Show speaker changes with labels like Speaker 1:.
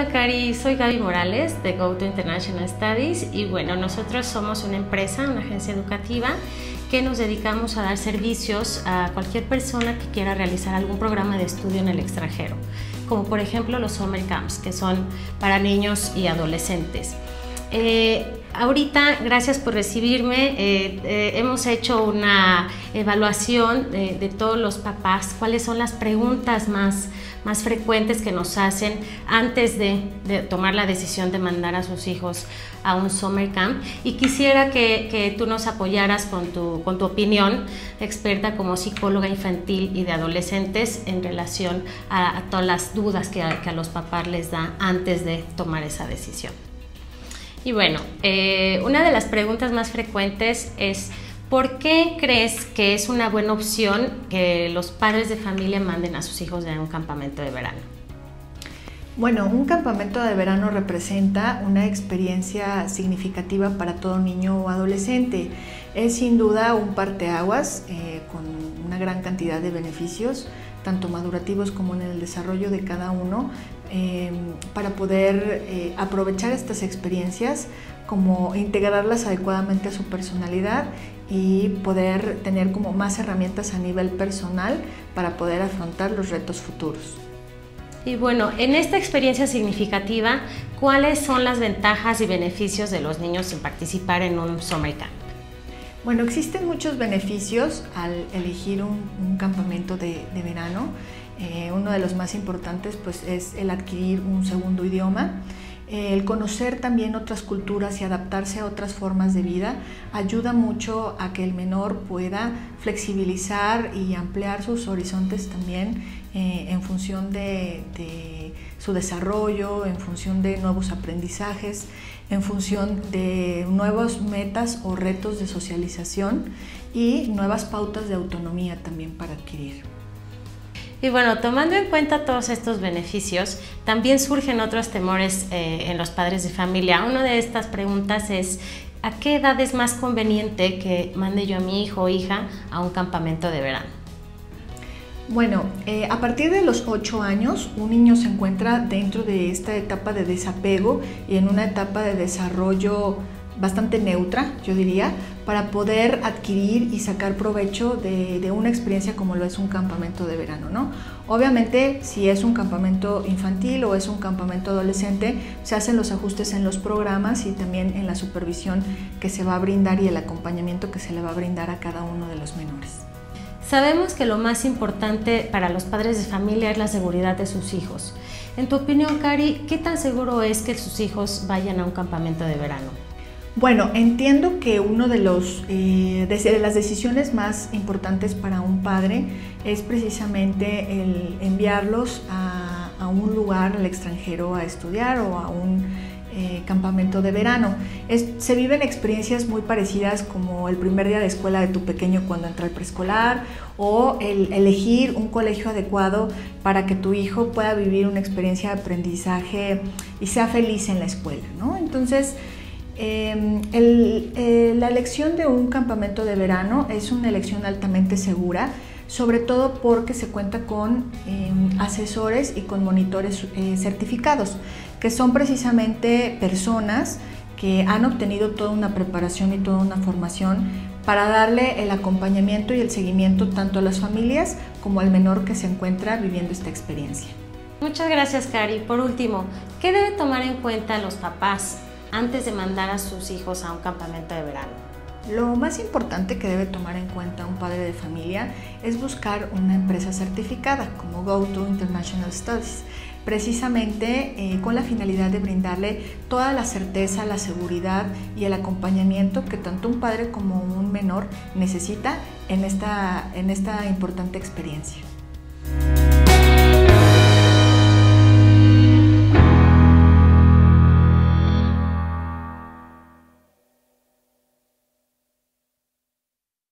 Speaker 1: Hola Cari, soy Gaby Morales de Go to International Studies. Y bueno, nosotros somos una empresa, una agencia educativa que nos dedicamos a dar servicios a cualquier persona que quiera realizar algún programa de estudio en el extranjero, como por ejemplo los summer camps, que son para niños y adolescentes. Eh, ahorita, gracias por recibirme, eh, eh, hemos hecho una evaluación de, todos los papás, cuáles son las preguntas más, más frecuentes que nos hacen antes de, tomar la decisión de mandar a sus hijos a un summer camp y quisiera que, tú nos apoyaras con tu, con tu opinión experta como psicóloga infantil y de adolescentes en relación a, todas las dudas que a los papás les da antes de tomar esa decisión. Y bueno, eh, una de las preguntas más frecuentes es, ¿por qué crees que es una buena opción que los padres de familia manden a sus hijos a un campamento de verano?
Speaker 2: Bueno, un campamento de verano representa una experiencia significativa para todo niño o adolescente. Es sin duda un parteaguas eh, con una gran cantidad de beneficios, tanto madurativos como en el desarrollo de cada uno, Em, para poder eh, aprovechar estas experiencias, como integrarlas adecuadamente a su personalidad y poder tener como más herramientas a nivel personal para poder afrontar los retos futuros.
Speaker 1: Y bueno, en esta experiencia significativa, ¿cuáles son las ventajas y beneficios de los niños en participar en un summer camp?
Speaker 2: Bueno, existen muchos beneficios al elegir un, campamento de, verano. Eh, uno de los más importantes pues, es el adquirir un segundo idioma. el conocer también otras culturas y adaptarse a otras formas de vida ayuda mucho a que el menor pueda flexibilizar y ampliar sus horizontes también eh, en función de, de su desarrollo, en función de nuevos aprendizajes, en función de nuevas metas o retos de socialización y nuevas pautas de autonomía también para adquirir.
Speaker 1: Y bueno, tomando en cuenta todos estos beneficios, también surgen otros temores eh, en los padres de familia. Una de estas preguntas es, ¿a qué edad es más conveniente que mande yo a mi hijo o hija a un campamento de verano?
Speaker 2: Bueno, eh, a partir de los 8 años, un niño se encuentra dentro de esta etapa de desapego y en una etapa de desarrollo bastante neutra, yo diría, para poder adquirir y sacar provecho de, una experiencia como lo es un campamento de verano, ¿no? Obviamente, si es un campamento infantil o es un campamento adolescente, se hacen los ajustes en los programas y también en la supervisión que se va a brindar y el acompañamiento que se le va a brindar a cada uno de los menores.
Speaker 1: Sabemos que lo más importante para los padres de familia es la seguridad de sus hijos. En tu opinión, Cari, ¿qué tan seguro es que sus hijos vayan a un campamento de verano?
Speaker 2: Bueno, entiendo que una de, los, eh, de las decisiones más importantes para un padre es precisamente el enviarlos a, a un lugar al extranjero a estudiar o a un eh, campamento de verano. se viven experiencias muy parecidas como el primer día de escuela de tu pequeño cuando entra al preescolar o el elegir un colegio adecuado para que tu hijo pueda vivir una experiencia de aprendizaje y sea feliz en la escuela. Entonces, em, eh, la elección de un campamento de verano es una elección altamente segura sobre todo porque se cuenta con em, asesores y con monitores eh, certificados, que son precisamente personas que han obtenido toda una preparación y toda una formación para darle el acompañamiento y el seguimiento tanto a las familias como al menor que se encuentra viviendo esta experiencia.
Speaker 1: Muchas gracias, Cari. Por último, ¿qué debe tomar en cuenta los papás antes de mandar a sus hijos a un campamento de verano?
Speaker 2: Lo más importante que debe tomar en cuenta un padre de familia es buscar una empresa certificada como GoTo International Studies, precisamente eh, con la finalidad de brindarle toda la certeza, la seguridad y el acompañamiento que tanto un padre como un menor necesita en esta, en esta importante experiencia.